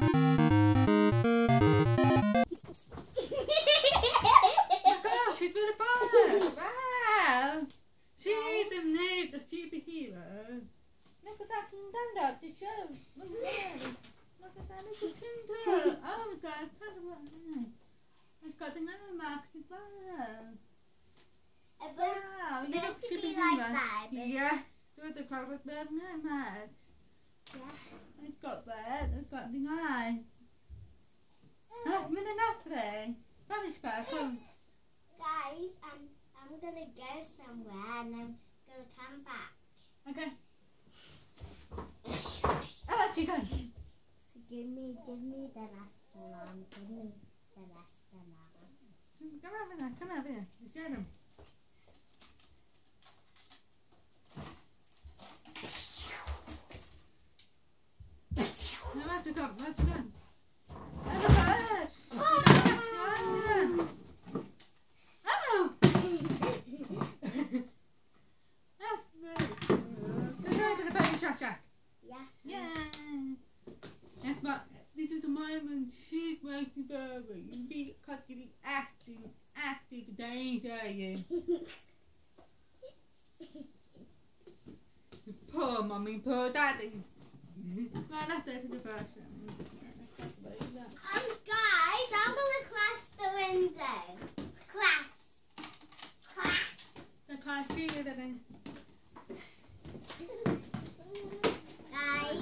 Gosh, she's been a bird. Wow. See them names of superhero. Look at that stand up to show. Look at that. Look at that little tinder. God, kind of one. It's got the name marks as well. Wow, you meant look to be superhero. like that, but- Yeah. So the cover of the name marks. Yeah. It's got that. It's got the eye. Ah, minute après. Very special. Guys, I'm I'm gonna go somewhere and I'm gonna come back. Okay. Oh, chicken. Give me give me the last one. Give me the last one. Come over there. Come over here. You see them. No, that's a good. That's good. That's a good. Oh! That's very good. Just open the baby trash jack. Yeah. Yeah. That's my, this is the moment she's going to baby. You be cutting acting, active danger, you. Poor mummy, poor daddy. Well, that's it for. Um, guys, I'm gonna class the window. Class. Class. I can't see it then. Guys,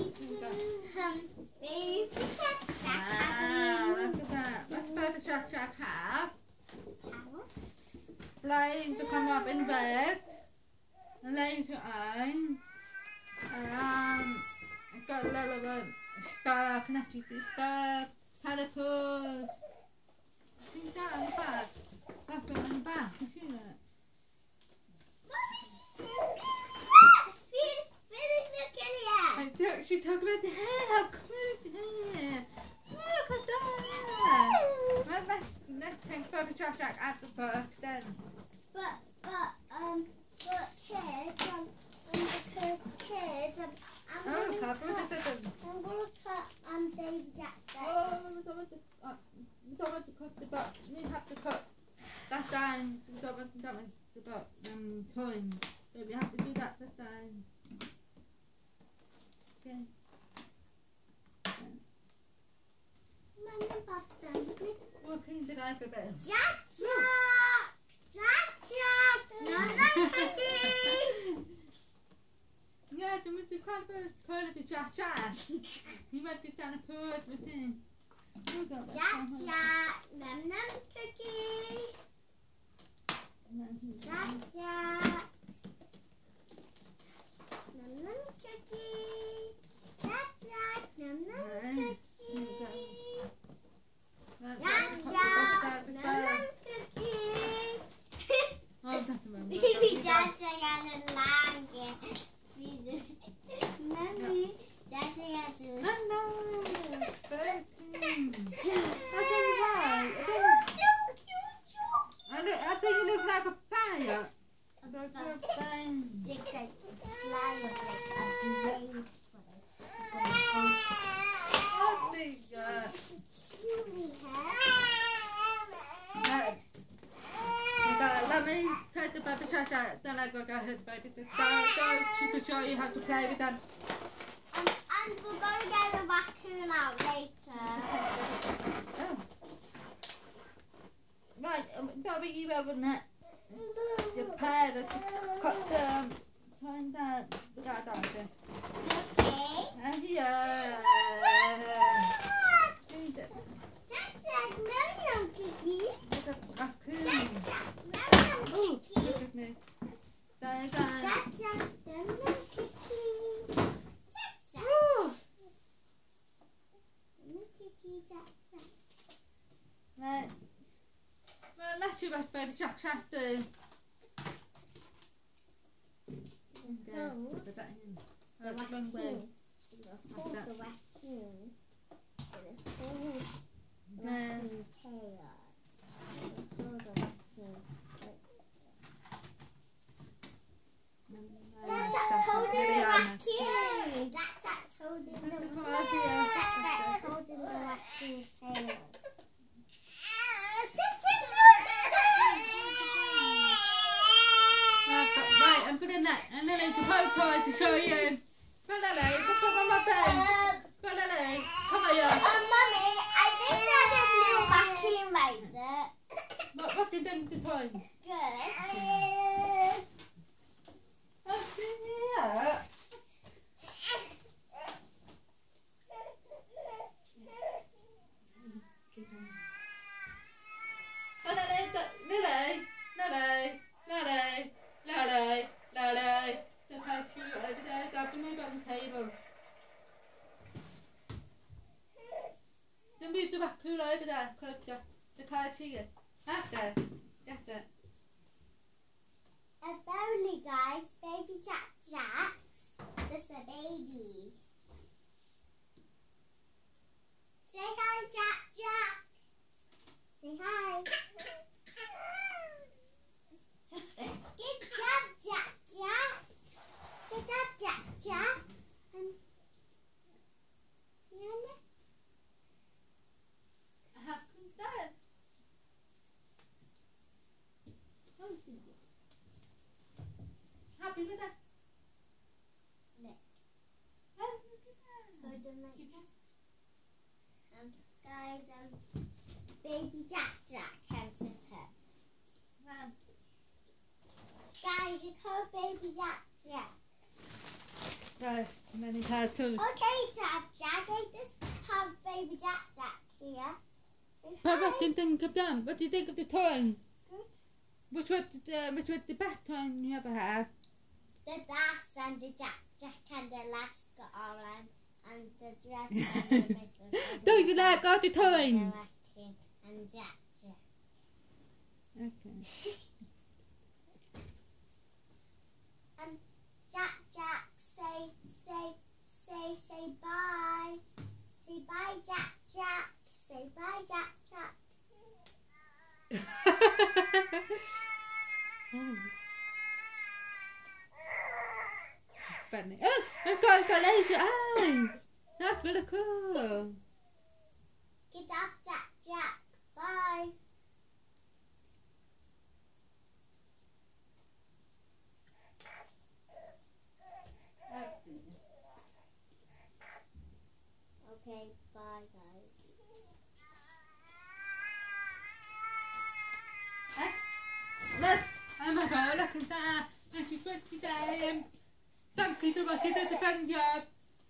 um, baby check Wow, look at that. What's Baby Shark Shark have? Flying to come up in bed. Lays your eye. Um, got a lot of um, spark, nasty spark, platypus. See that on the back? That's got on the back, you see that? I took, she talked about the hair, how cute the hair. Look at that. Well, let's, let's take Baby Shark Shark out the box then. But, but, um, but kids, um, um, because kids, um, I'm Oh, gonna cover cut, it. I'm gonna cut, um, Baby Jack Oh, we don't want to, uh, we don't want to cut the butt. We have to cut that down. We don't want to damage the butt, um, tongue. So we have to do that this time. Okay. Money button. Working the alphabet. Jack Jack! Jack Jack! No, no, cookie! yeah, the with the colour colour the Jack Jack. He went to down a Jack! Num num cookie! Num num cookie! Jack Jack! Num num Right. cookie! That- Jack that- Jack! that- Num that- num cookie! Oh, that's the one. Baby Jack Jack has a lager. Mommy, Jack Jack has a Hello. Thank you. I right. I So cute, so I, look, I think you look like a fire. I don't feel a fire. cute. Um, like a I think, that, that, let me take the baby trash out, then I go get his baby to start. So she can show you how to play with them. And, and we're going to get the raccoon out later. Oh. Right, Bobby, you open that. Your pair that you cut the time down. The guy down there. Okay. And yeah. Jack Jack, no no cookie. Look at raccoon. Jack Jack, no no Ooh, cookie. look at me. There you go. Jack Jack, no no cookie. Jack Jack, Ooh. no cookie. Jack Jack. Right. Well, let's see Jack Jack do. Okay, Oh. put that in. The it's long way. raccoon. Hold the raccoon. The Okay. raccoon tail. The raccoon. Jack Jack's holding the raccoon. Jack Jack's holding the Lily to post prize to show you. Go Lily. Go Lily, come here. Um, Mummy, I think there's a new vacuum right there. What, what did them to? Den byter vackra över där, klocka. Det tar jag tio. Här där, där. A bowling guys, baby Jack Jacks. This is a baby. Say hi, Jack Jack. Say hi. Good job, Jack Jack. Good job, Jack Jack. Um, Fiona? Här comes där. Happy with that? Look. Oh, look at that. Hold on like that. Um, guys, um, baby Jack Jack can sit up. Wow. Guys, you call baby Jack Jack. Right, many tattoos. Okay, Jack Jack, I just have baby Jack Jack here. Say But hi. what do you think of them? What do you think of the toy? Good. Hmm? Which was the uh, which was the best toy you ever had? The dress and the Jack Jack and the Alaska Orange and the dress and the Mr. Do you like all the And toys? the raccoon and Jack Jack. Okay. And Jack Jack say say say say bye. Say bye Jack Jack. Say bye Jack Jack. oh. Funny. Oh, I've got, got laser eye. That's really cool. Good job Jack Jack. Bye. Okay, bye guys. Look, I'm a girl. Look at that. And she's 20 time. Thank you for watching the Punjab.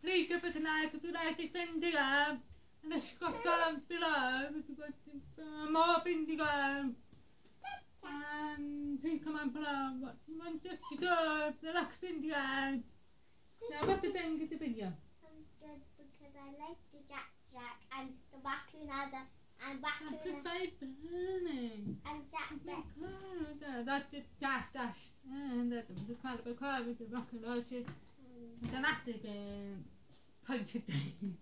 Please give it a like if you like this Instagram. And a subscribe below if you want to uh, more of Instagram. And please comment below what you want us to do for the next Instagram. Now, what do you think of the video? I'm good because I like the Jack Jack and the raccoon had a and That's raccoon a big burning. and Jack Jack. That's just dash dash. And that's the kind of a car with the rock and roll shit. Den active culture thing.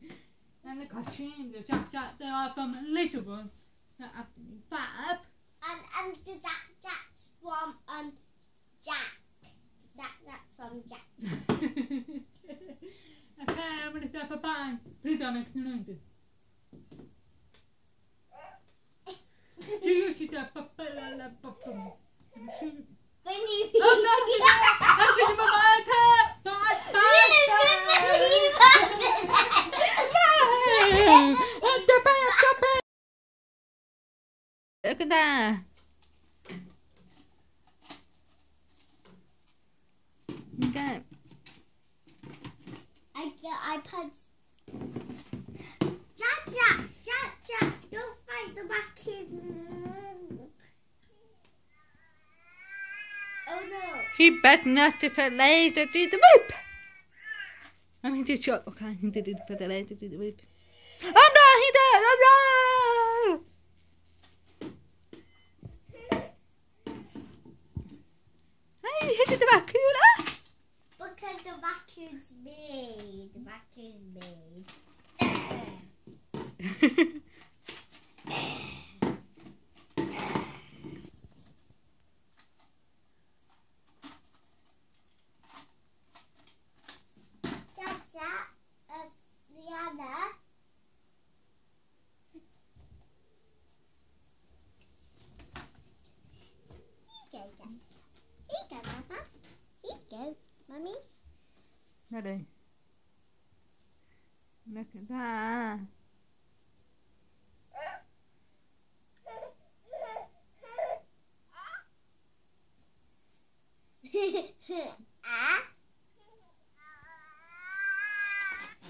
And the costume, the jack jack, they are from Littlewood. that are acting fab. And and the Jack Jack's from um Jack. Jack Jack from Jack. okay, I'm gonna step a bang. Please don't make noise. She should have a bella bottom. Shoot. Believe Oh, no, she's not. I should have a bad Bye, bye, bye. Look at I get iPads. Jack Jack Jack Jack, don't fight the raccoon. Oh no. He better not to put laser through the whip. I mean, just shot. Okay, he did put the laser through the whip. Oh no, he did! Oh no! Hey, he hit the raccoon. ah! Because the raccoon's me. The raccoon's me. Jack Jack, uh, Liana. Here you go, Jack. Here you go, Mama. Here you go, Mummy. Ready? Nac yn da.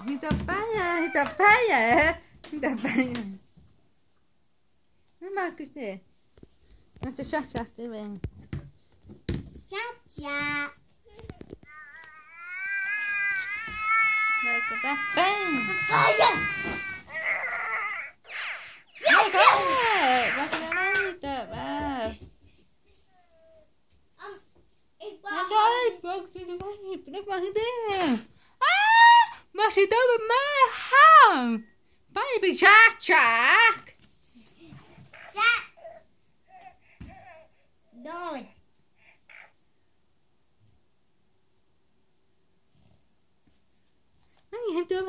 Hita paya, hita paya, hita paya. Yn ma gwrs ni? Yn ta siarad i fynd. Siarad. Jack Jack. đây cái ta bang! Fire! Đây có Ba cái đó đi tập à Um, it Nó was. đây Ba cái đó đi Nó ba cái đó À Ba cái đó bà má Không Ba cái bị Jack Jack Jack. Darling. Nó